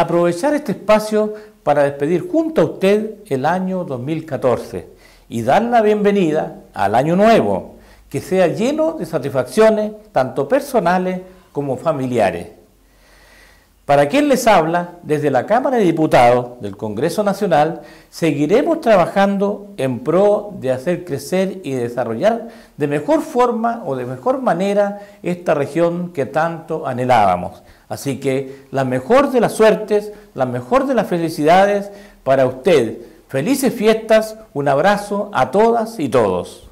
aprovechar este espacio para despedir junto a usted el año 2014 y dar la bienvenida al año nuevo, que sea lleno de satisfacciones tanto personales como familiares. Para quien les habla, desde la Cámara de Diputados del Congreso Nacional, seguiremos trabajando en pro de hacer crecer y desarrollar de mejor forma o de mejor manera esta región que tanto anhelábamos. Así que la mejor de las suertes, la mejor de las felicidades para usted. Felices fiestas, un abrazo a todas y todos.